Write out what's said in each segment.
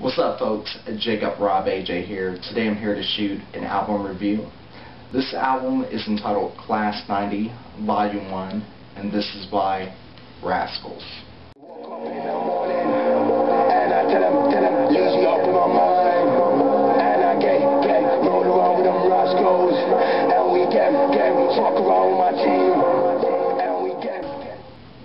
What's up folks, Jacob Rob AJ here. Today I'm here to shoot an album review. This album is entitled Class 90 Volume 1 and this is by Rascals.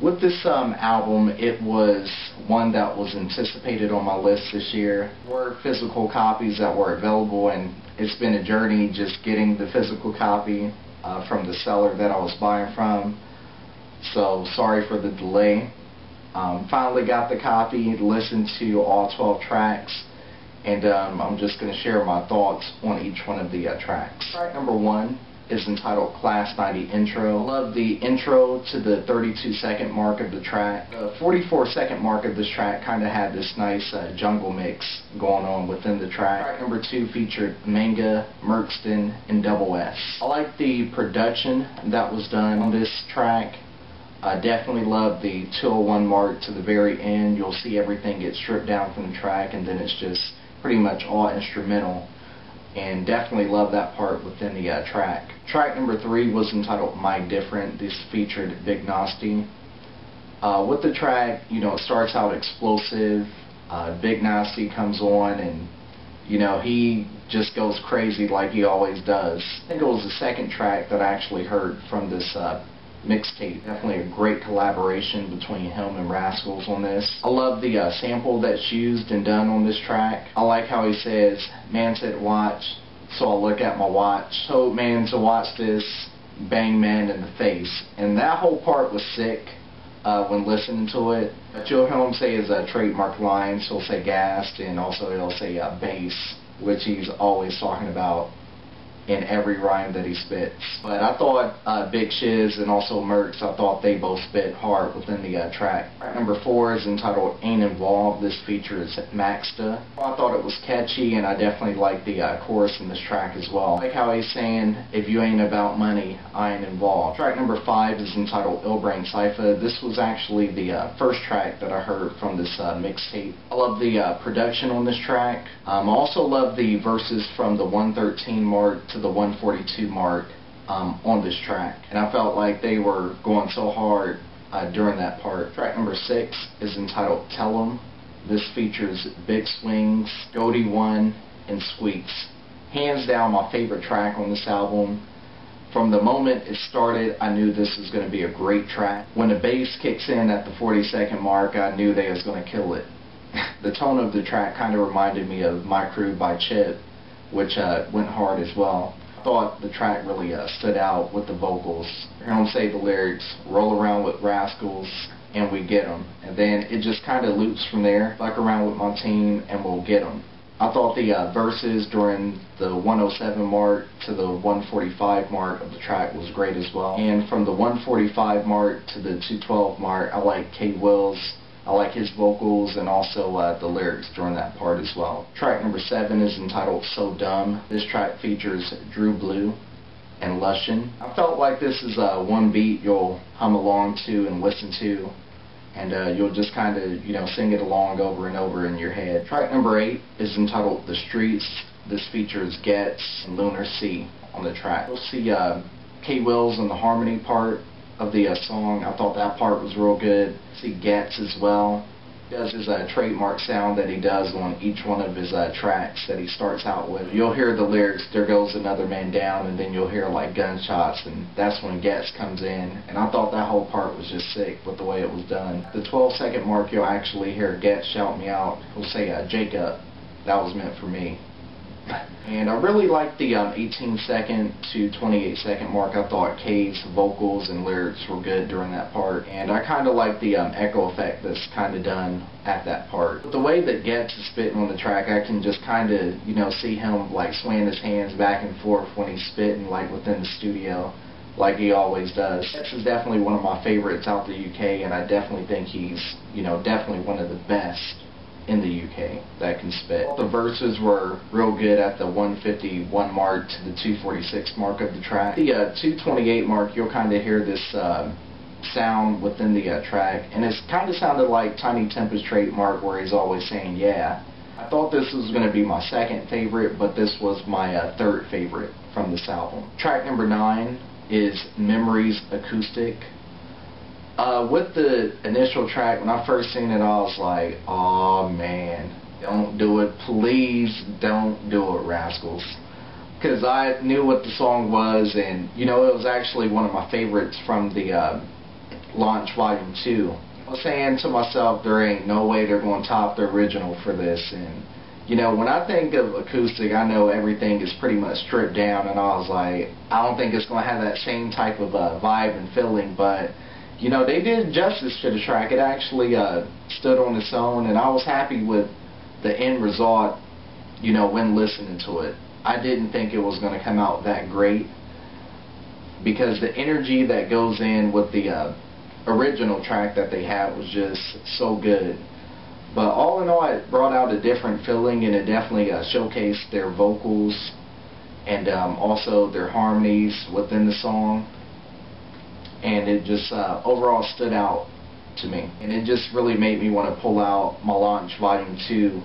With this um, album, it was one that was anticipated on my list this year. Were physical copies that were available, and it's been a journey just getting the physical copy uh, from the seller that I was buying from. So sorry for the delay. Um, finally got the copy, listened to all 12 tracks, and um, I'm just going to share my thoughts on each one of the uh, tracks. Track number one is entitled Class 90 Intro. I love the intro to the 32 second mark of the track. The 44 second mark of this track kind of had this nice uh, jungle mix going on within the track. Track number two featured Manga, Mercston, and Double S. I like the production that was done on this track. I definitely love the 201 mark to the very end. You'll see everything get stripped down from the track and then it's just pretty much all instrumental and definitely love that part within the uh, track. Track number three was entitled My Different. This featured Big Narstie. Uh, with the track, you know, it starts out explosive. Uh, Big Narstie comes on and, you know, he just goes crazy like he always does. I think it was the second track that I actually heard from this uh, mixtape. Definitely a great collaboration between him and Rascals on this. I love the uh, sample that's used and done on this track. I like how he says, man said watch, so I'll look at my watch. Told man to watch this, bang man in the face. And that whole part was sick uh, when listening to it. But you'll hear him say his uh, trademark lines. He'll say gassed and also he'll say uh, bass, which he's always talking about in every rhyme that he spits. But I thought uh, Big Shizz and also Merkz, I thought they both spit hard within the uh, track. Number four is entitled Ain't Involved. This features Maxsta. I thought it was catchy and I definitely like the uh, chorus in this track as well. I like how he's saying, if you ain't about money, I ain't involved. Track number five is entitled Ill Brain Cypher. This was actually the uh, first track that I heard from this uh, mixtape. I love the uh, production on this track. Um, I also love the verses from the 113 mark to the 142 mark um, on this track. And I felt like they were going so hard uh, during that part. Track number six is entitled Tell 'em. This features Big Swingz, Goldie One, and Squeeks. Hands down my favorite track on this album. From the moment it started, I knew this was going to be a great track. When the bass kicks in at the 40 second mark, I knew they was going to kill it. the tone of the track kind of reminded me of My Crew by Chip which uh, went hard as well. Thought the track really uh, stood out with the vocals. I don't say the lyrics, roll around with rascals, and we get them. And then it just kind of loops from there, fuck around with my team, and we'll get them. I thought the uh, verses during the 107 mark to the 145 mark of the track was great as well. And from the 145 mark to the 212 mark, I like Kay Wills I like his vocals and also uh, the lyrics during that part as well. Track number seven is entitled So Dumb. This track features Dru Blue and Lusion. I felt like this is uh, one beat you'll hum along to and listen to and uh, you'll just kind of, you know, sing it along over and over in your head. Track number eight is entitled The Streets. This features Ghetts and Lunar C on the track. You'll see uh, Kay Wills on the harmony part of the uh, song. I thought that part was real good. See Ghetts as well. He does his uh, trademark sound that he does on each one of his uh, tracks that he starts out with. You'll hear the lyrics, there goes another man down, and then you'll hear like gunshots, and that's when Ghetts comes in. And I thought that whole part was just sick with the way it was done. The 12 second mark, you'll actually hear Ghetts shout me out. He'll say, uh, Jacob, that was meant for me. And I really liked the um, 18 second to 28 second mark. I thought K's vocals and lyrics were good during that part. And I kind of like the um, echo effect that's kind of done at that part. But the way that Ghetts is spitting on the track, I can just kind of, you know, see him like swaying his hands back and forth when he's spitting like within the studio like he always does. This is definitely one of my favorites out the UK and I definitely think he's, you know, definitely one of the best in the UK that can spit. The verses were real good at the 151 mark to the 246 mark of the track. The uh, 228 mark, you'll kind of hear this uh, sound within the uh, track, and it's kind of sounded like Tinie Tempah's trademark where he's always saying yeah. I thought this was going to be my second favorite, but this was my uh, third favorite from this album. Track number nine is Memories Acoustic. Uh, with the initial track, when I first seen it, I was like, oh man, don't do it. Please don't do it, Rascals. Because I knew what the song was, and, you know, it was actually one of my favorites from the uh, launch Volume 2. I was saying to myself, there ain't no way they're going to top the original for this, and you know, when I think of acoustic, I know everything is pretty much stripped down, and I was like, I don't think it's going to have that same type of uh, vibe and feeling, but, you know, they did justice to the track. It actually uh, stood on its own, and I was happy with the end result, you know, when listening to it. I didn't think it was going to come out that great, because the energy that goes in with the uh, original track that they had was just so good. But all in all, it brought out a different feeling, and it definitely uh, showcased their vocals and um, also their harmonies within the song. And it just uh, overall stood out to me. And it just really made me want to pull out my Launch Volume 2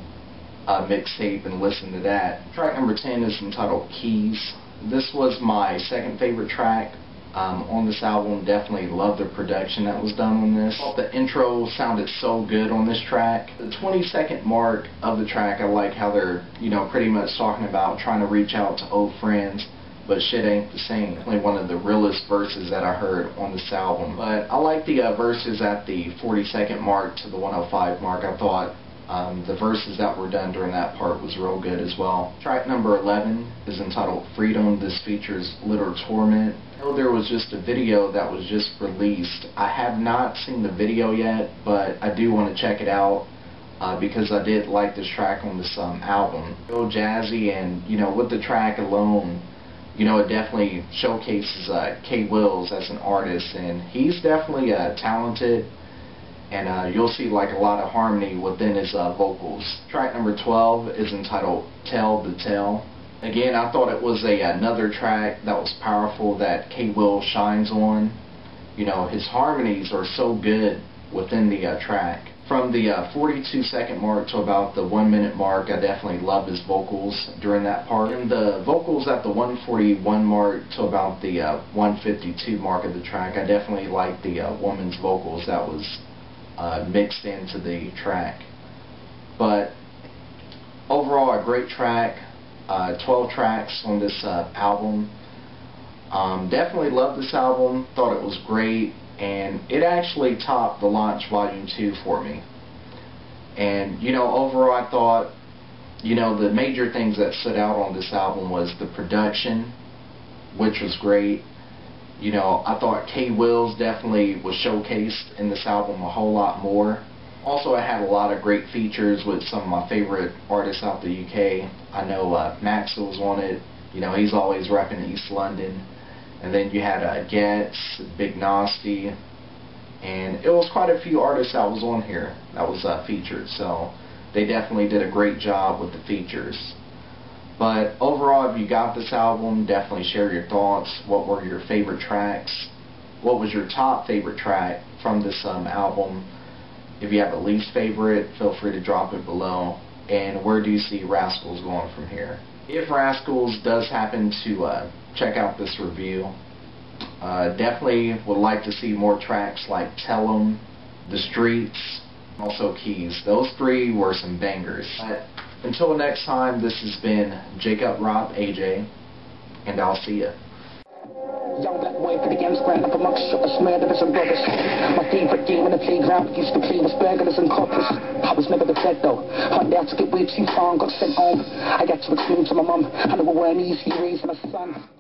uh, mixtape and listen to that. Track number 10 is entitled Keys. This was my second favorite track um, on this album. Definitely love the production that was done on this. The intro sounded so good on this track. The 20 second mark of the track, I like how they're, you know, pretty much talking about trying to reach out to old friends but shit ain't the same. Definitely one of the realest verses that I heard on this album. But I like the uh, verses at the 40 second mark to the 105 mark. I thought um, the verses that were done during that part was real good as well. Track number 11 is entitled Freedom. This features Lil Torment. There was just a video that was just released. I have not seen the video yet, but I do want to check it out. Uh, because I did like this track on this um, album. Real jazzy and, you know, with the track alone, you know, it definitely showcases uh, Kay Wills as an artist, and he's definitely uh, talented and uh, you'll see like a lot of harmony within his uh, vocals. Track number 12 is entitled Tell the Tale. Again, I thought it was a another track that was powerful that Kay Will shines on. You know, his harmonies are so good within the uh, track. From the uh, 42 second mark to about the 1 minute mark, I definitely love his vocals during that part. And the vocals at the 141 mark to about the uh, 152 mark of the track, I definitely like the uh, woman's vocals. That was uh, mixed into the track. But overall, a great track. Uh, 12 tracks on this uh, album. Um, definitely loved this album. Thought it was great. And it actually topped the Launch Volume 2 for me. And, you know, overall I thought, you know, the major things that stood out on this album was the production, which was great. You know, I thought Kay Wills definitely was showcased in this album a whole lot more. Also, I had a lot of great features with some of my favorite artists out the UK. I know uh, Maxwell's on it. You know, he's always repping East London. And then you had uh, Ghetts, Big Narstie, and it was quite a few artists that was on here that was uh, featured. So they definitely did a great job with the features. But overall, if you got this album, definitely share your thoughts. What were your favorite tracks? What was your top favorite track from this um, album? If you have a least favorite, feel free to drop it below. And where do you see Rascals going from here? If Rascals does happen to uh, check out this review, uh, definitely would like to see more tracks like Tell 'em, The Streets, also Keys. Those three were some bangers. But until next time, this has been Jacob Rob AJ, and I'll see ya. Young black boy for the brothers. My favorite game the playground used to play was burglars and coppers. I was never the fed though. Took it way too far and got sent home. I got to explain to my mum, I never weren't easy raising son.